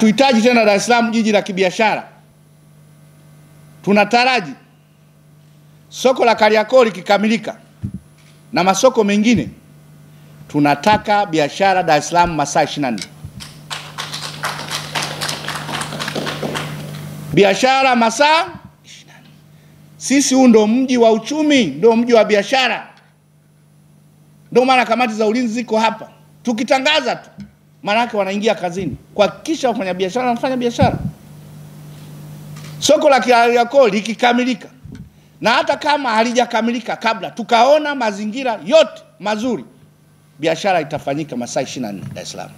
Hatuhitaji tena Dar es Salaam jiji la kibiashara. Tunataraji soko la Kariakoo likikamilika na masoko mengine, tunataka biashara Dar es Salaam masaa 24. Biashara masaa 24. Sisi huu ndo mji wa uchumi, ndo mji wa biashara. Ndio maana kamati za ulinzi ziko hapa. Tukitangaza tu, maana yake wanaingia kazini kuhakikisha wafanyabiashara wanafanya biashara. Soko la Kariakoo likikamilika, na hata kama halijakamilika kabla, tukaona mazingira yote mazuri, biashara itafanyika masaa 24 Dar es Salaam.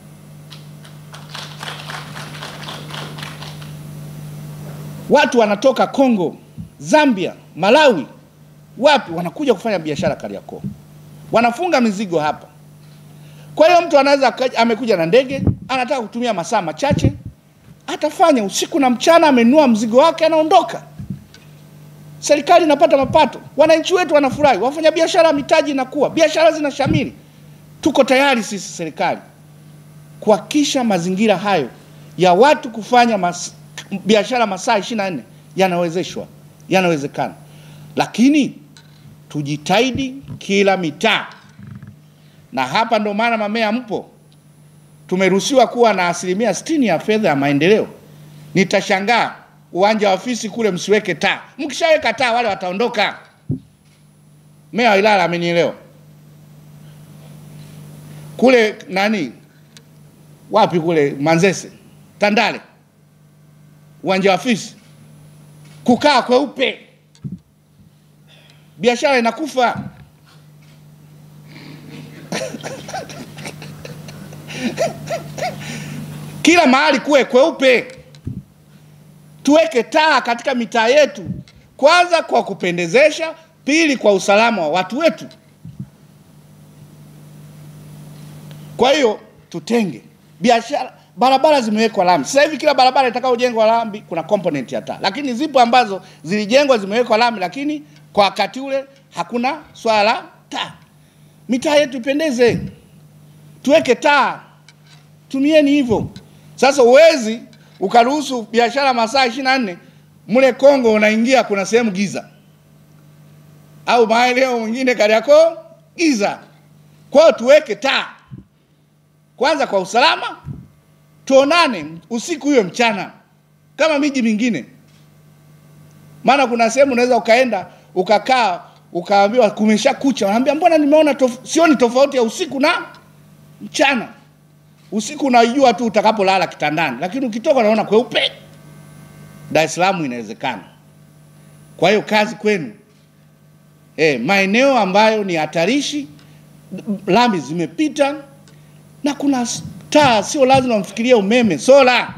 Watu wanatoka Kongo, Zambia, Malawi, wapi wanakuja kufanya biashara Kariakoo, wanafunga mizigo hapa. Kwa hiyo mtu anaweza amekuja na ndege, anataka kutumia masaa machache, atafanya usiku na mchana, amenua mzigo wake, anaondoka. Serikali inapata mapato, wananchi wetu wanafurahi, wafanyabiashara, mitaji inakuwa, biashara zinashamiri. Tuko tayari sisi serikali kuhakikisha mazingira hayo ya watu kufanya mas, biashara masaa 24 yanawezeshwa, yanawezekana, lakini tujitahidi kila mitaa, na hapa ndo maana mamea mpo, tumeruhusiwa kuwa na asilimia 60 ya fedha ya maendeleo. Nitashangaa uwanja wa ofisi kule msiweke taa. Mkishaweka taa wale wataondoka. Meya wa Ilala amenielewa. Kule nani, wapi kule Manzese, Tandale, uwanja wa ofisi kukaa kweupe, biashara inakufa. Kila mahali kuwe kweupe, tuweke taa katika mitaa yetu, kwanza kwa kupendezesha, pili kwa usalama wa watu wetu. Kwa hiyo tutenge biashara. Barabara zimewekwa lami sasa hivi, kila barabara itakayojengwa lami kuna component ya taa, lakini zipo ambazo zilijengwa zimewekwa lami, lakini kwa wakati ule hakuna swala la taa. Mitaa yetu ipendeze, tuweke taa, tumieni hivyo. Sasa uwezi ukaruhusu biashara masaa 24 mle Kongo unaingia kuna sehemu giza, au maeneo mengine Kariakoo giza. Kwa hiyo tuweke taa kwanza kwa usalama, tuonane usiku hiyo mchana kama miji mingine. Maana kuna sehemu unaweza ukaenda ukakaa ukaambiwa kumesha kucha, wanaambia mbona nimeona tof sioni tofauti ya usiku na mchana. Usiku unajua tu utakapolala kitandani, lakini ukitoka unaona kweupe. Dar es Salaam inawezekana. Kwa hiyo kazi kwenu. E, maeneo ambayo ni hatarishi, lami zimepita na kuna taa, sio lazima mfikirie umeme, sola